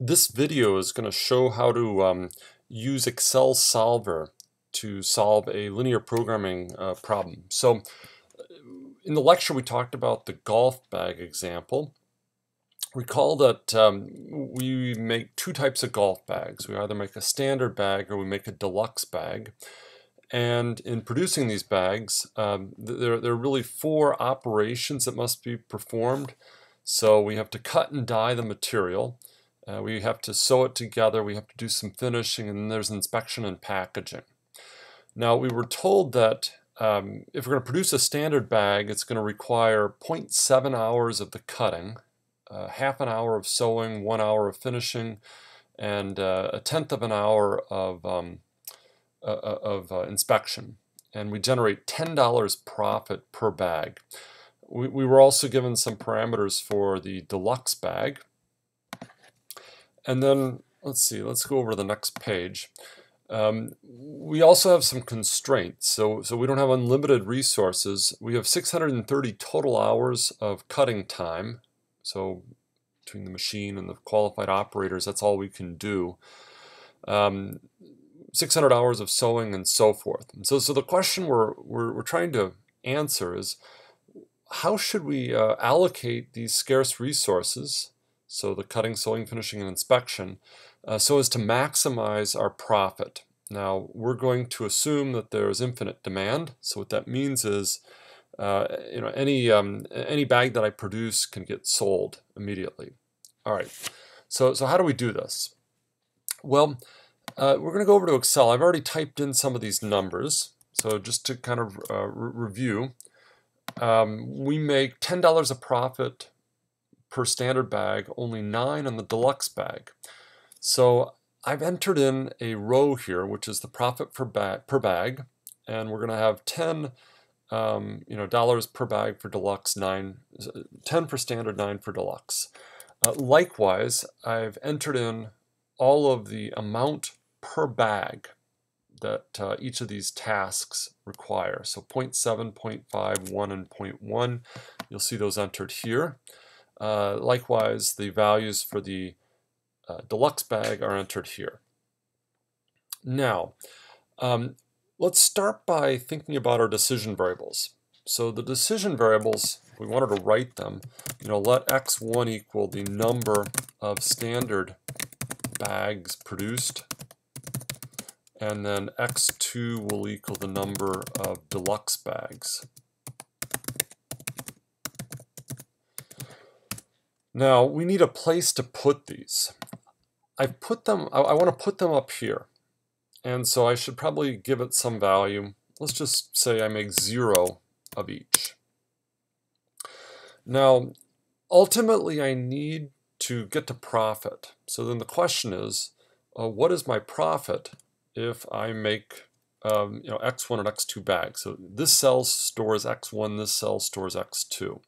This video is going to show how to um, use Excel Solver to solve a linear programming uh, problem. So in the lecture we talked about the golf bag example. Recall that um, we make two types of golf bags. We either make a standard bag or we make a deluxe bag. And in producing these bags, um, there, there are really four operations that must be performed. So we have to cut and dye the material. Uh, we have to sew it together, we have to do some finishing, and then there's inspection and packaging. Now we were told that um, if we're going to produce a standard bag, it's going to require 0.7 hours of the cutting, uh, half an hour of sewing, one hour of finishing, and uh, a tenth of an hour of, um, uh, uh of uh, inspection. And we generate $10 profit per bag. We, we were also given some parameters for the deluxe bag. And then, let's see, let's go over to the next page. Um, we also have some constraints. So, so we don't have unlimited resources. We have 630 total hours of cutting time. So between the machine and the qualified operators, that's all we can do. Um, 600 hours of sewing and so forth. And so, so the question we're, we're, we're trying to answer is, how should we uh, allocate these scarce resources so the cutting, sewing, finishing, and inspection, uh, so as to maximize our profit. Now, we're going to assume that there's infinite demand. So what that means is, uh, you know, any, um, any bag that I produce can get sold immediately. All right, so, so how do we do this? Well, uh, we're going to go over to Excel. I've already typed in some of these numbers. So just to kind of uh, re review, um, we make $10 a profit per standard bag, only 9 on the deluxe bag. So I've entered in a row here, which is the profit per bag, per bag and we're going to have 10 um, you know, dollars per bag for deluxe, 9, 10 for standard, 9 for deluxe. Uh, likewise, I've entered in all of the amount per bag that uh, each of these tasks require. So 0.7, 0.5, 1, and 0.1, you'll see those entered here. Uh, likewise, the values for the uh, deluxe bag are entered here. Now, um, let's start by thinking about our decision variables. So the decision variables, we wanted to write them, you know, let x1 equal the number of standard bags produced, and then x2 will equal the number of deluxe bags. Now we need a place to put these. I've put them, I, I want to put them up here. And so I should probably give it some value. Let's just say I make zero of each. Now, ultimately I need to get to profit. So then the question is, uh, what is my profit if I make um, you know, x1 and x2 bags? So this cell stores x1, this cell stores x2.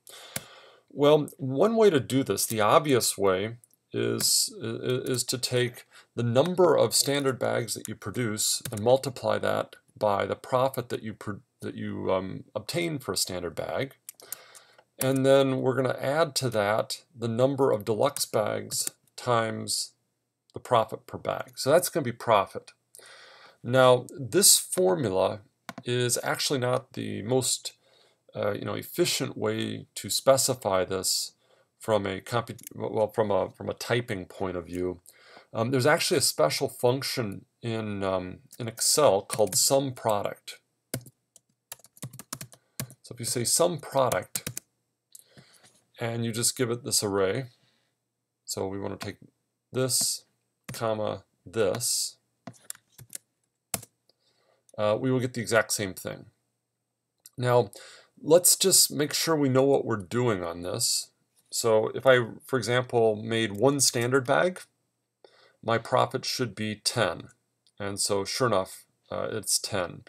Well, one way to do this, the obvious way, is, is to take the number of standard bags that you produce and multiply that by the profit that you, that you um, obtain for a standard bag. And then we're going to add to that the number of deluxe bags times the profit per bag. So that's going to be profit. Now, this formula is actually not the most uh, you know, efficient way to specify this from a well from a from a typing point of view. Um, there's actually a special function in um, in Excel called sum product. So if you say sum product and you just give it this array, so we want to take this, comma, this, uh, we will get the exact same thing. Now, let's just make sure we know what we're doing on this. So if I, for example, made one standard bag, my profit should be 10. And so sure enough, uh, it's 10.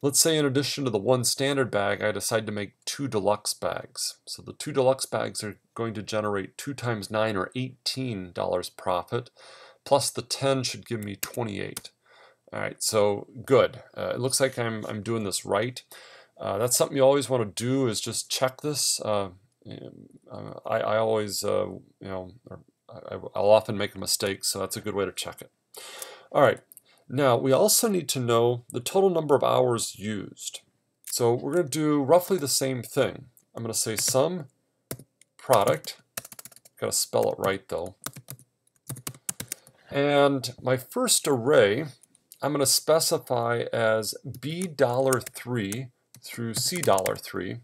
Let's say in addition to the one standard bag, I decide to make two deluxe bags. So the two deluxe bags are going to generate 2 times 9 or $18 profit, plus the 10 should give me 28. All right, so good. Uh, it looks like I'm, I'm doing this right. Uh, that's something you always want to do is just check this. Uh, uh I, I, always, uh, you know, I, I'll often make a mistake, so that's a good way to check it. All right, now we also need to know the total number of hours used. So we're going to do roughly the same thing. I'm going to say sum product, got to spell it right though. And my first array, I'm going to specify as $3 through $3.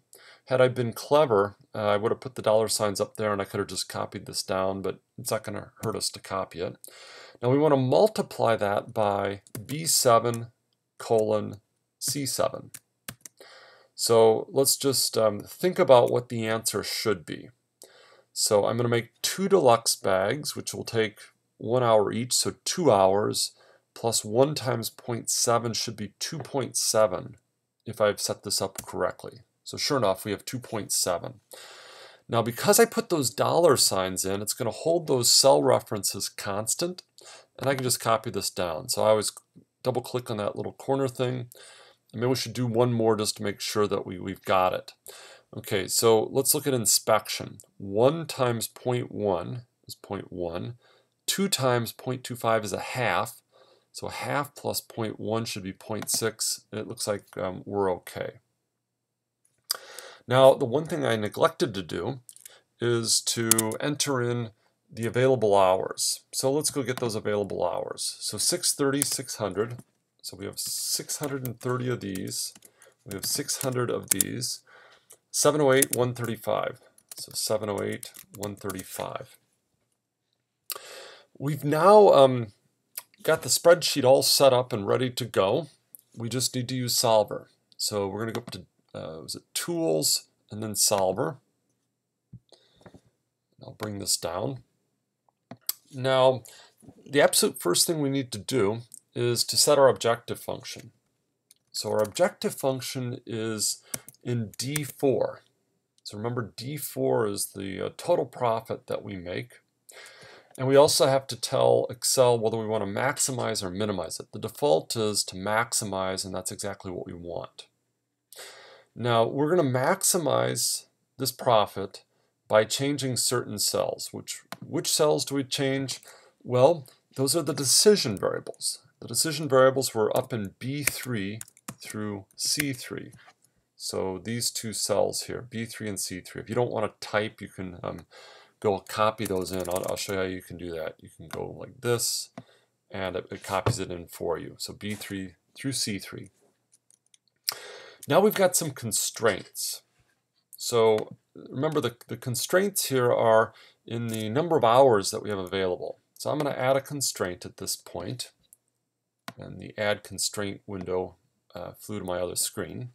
Had I been clever, uh, I would have put the dollar signs up there and I could have just copied this down, but it's not going to hurt us to copy it. Now we want to multiply that by B7 colon C7. So let's just um, think about what the answer should be. So I'm going to make two deluxe bags, which will take one hour each, so two hours, plus 1 times 0.7 should be 2.7 if I've set this up correctly. So sure enough, we have 2.7. Now because I put those dollar signs in, it's going to hold those cell references constant, and I can just copy this down. So I always double click on that little corner thing. And maybe we should do one more just to make sure that we, we've got it. Okay, so let's look at inspection. 1 times 0.1 is 0.1. 2 times 0.25 is a half. So half plus 0.1 should be 0.6. It looks like um, we're okay. Now, the one thing I neglected to do is to enter in the available hours. So let's go get those available hours. So 630, 600. So we have 630 of these. We have 600 of these. 708, 135. So 708, 135. We've now um, got the spreadsheet all set up and ready to go. We just need to use Solver. So we're going to go up to uh, was it Tools and then Solver. I'll bring this down. Now, the absolute first thing we need to do is to set our objective function. So our objective function is in D4. So remember D4 is the uh, total profit that we make. And we also have to tell Excel whether we want to maximize or minimize it. The default is to maximize, and that's exactly what we want. Now, we're going to maximize this profit by changing certain cells. Which, which cells do we change? Well, those are the decision variables. The decision variables were up in B3 through C3. So these two cells here, B3 and C3. If you don't want to type, you can um, go copy those in. I'll, I'll, show you how you can do that. You can go like this, and it, it copies it in for you. So B3 through C3. Now we've got some constraints. So remember the, the constraints here are in the number of hours that we have available. So I'm going to add a constraint at this point, and the add constraint window uh, flew to my other screen.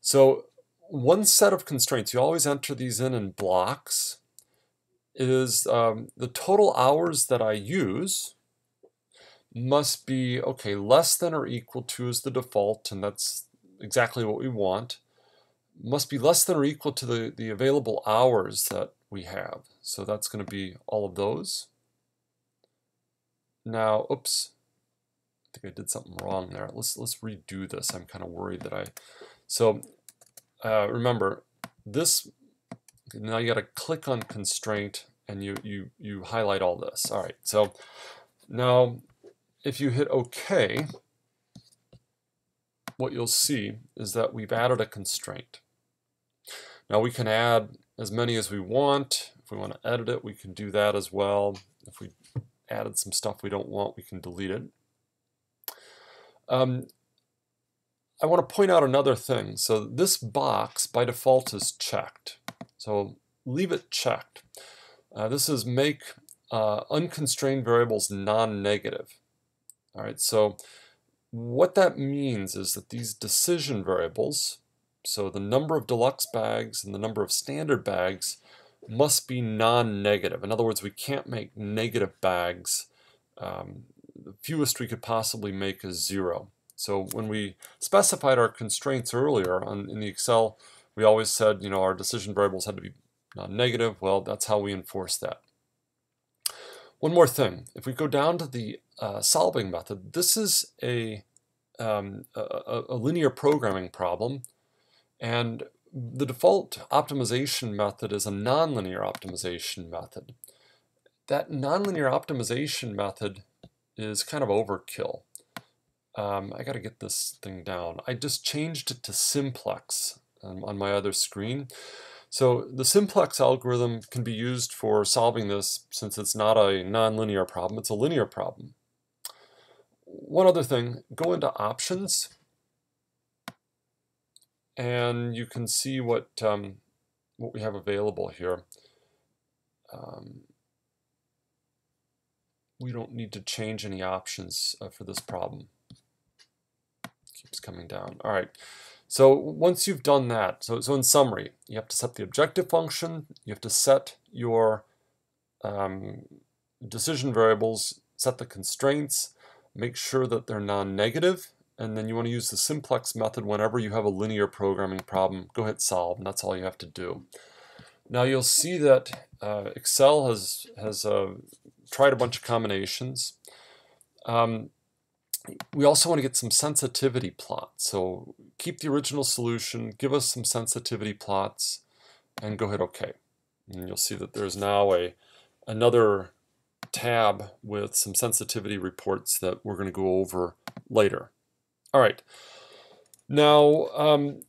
So one set of constraints, you always enter these in in blocks, is um, the total hours that I use must be, okay, less than or equal to is the default, and that's exactly what we want, must be less than or equal to the, the available hours that we have. So that's going to be all of those. Now, oops, I think I did something wrong there. Let's let's redo this. I'm kind of worried that I. So uh, remember this. Now you got to click on constraint and you you you highlight all this. All right. So now if you hit OK, what you'll see is that we've added a constraint. Now we can add as many as we want. If we want to edit it, we can do that as well. If we added some stuff we don't want, we can delete it. Um, I want to point out another thing. So this box by default is checked. So leave it checked. Uh, this is make uh, unconstrained variables non-negative. All right, so what that means is that these decision variables, so the number of deluxe bags and the number of standard bags, must be non-negative. In other words, we can't make negative bags. Um, the fewest we could possibly make is zero. So when we specified our constraints earlier on, in the Excel, we always said, you know, our decision variables had to be non-negative. Well, that's how we enforce that. One more thing, if we go down to the uh, solving method, this is a, um, a, a linear programming problem, and the default optimization method is a nonlinear optimization method. that nonlinear optimization method is kind of overkill. Um, I got to get this thing down. I just changed it to simplex um, on my other screen. So the simplex algorithm can be used for solving this since it's not a nonlinear problem, it's a linear problem. One other thing, go into options and you can see what, um, what we have available here. Um, we don't need to change any options uh, for this problem. Keeps coming down. All right. So once you've done that, so, so in summary, you have to set the objective function, you have to set your um, decision variables, set the constraints, make sure that they're non-negative, and then you want to use the simplex method whenever you have a linear programming problem. Go hit solve, and that's all you have to do. Now you'll see that uh, Excel has, has uh, tried a bunch of combinations. Um, we also want to get some sensitivity plots. So keep the original solution, give us some sensitivity plots, and go hit OK. And you'll see that there's now a another tab with some sensitivity reports that we're going to go over later. All right. Now, um,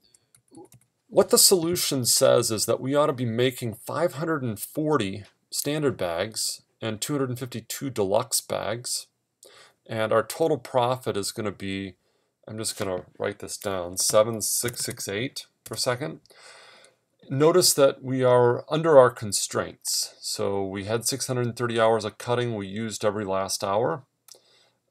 what the solution says is that we ought to be making 540 standard bags and 252 deluxe bags. And our total profit is going to be, I'm just going to write this down, 7668 per second. Notice that we are under our constraints. So we had 630 hours of cutting, we used every last hour.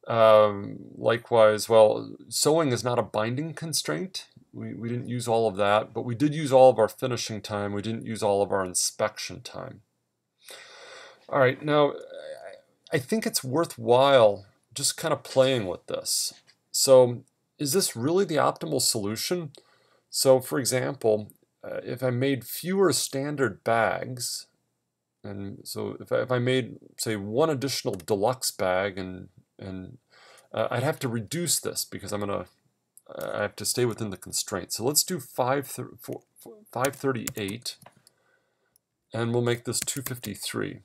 Um, likewise, well, sewing is not a binding constraint. We, we didn't use all of that, but we did use all of our finishing time. We didn't use all of our inspection time. All right, now I think it's worthwhile just kind of playing with this. So is this really the optimal solution? So for example, uh, if I made fewer standard bags, and so if I, if I made, say, one additional deluxe bag, and, and uh, I'd have to reduce this because I'm going to, I have to stay within the constraint. So let's do 538, and we'll make this 253.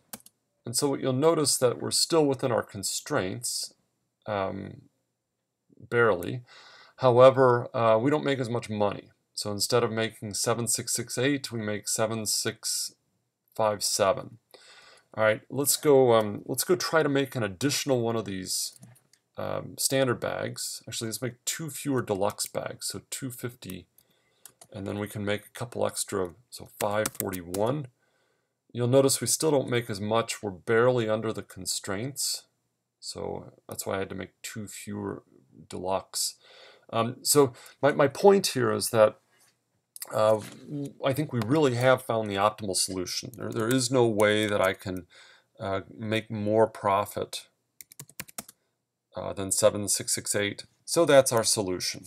And so what you'll notice that we're still within our constraints, um, barely. However, uh, we don't make as much money. So instead of making 7668, we make 7657. All right, let's go. Um, let's go try to make an additional one of these um, standard bags. Actually, let's make two fewer deluxe bags, so 250, and then we can make a couple extra, so 541. You'll notice we still don't make as much. We're barely under the constraints. So that's why I had to make two fewer deluxe. Um, so my, my point here is that uh, I think we really have found the optimal solution. There, there is no way that I can uh, make more profit uh, than 7668. So that's our solution.